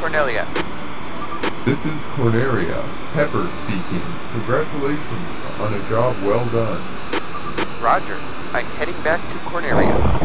Cornelia. This is Cornelia. Pepper speaking. Congratulations on a job well done. Roger. I'm heading back to Cornelia.